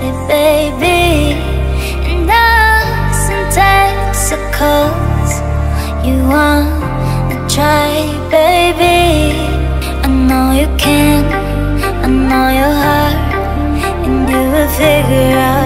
me, baby. And us in Texas You wanna try, baby. I know you can I know your heart. And you will figure out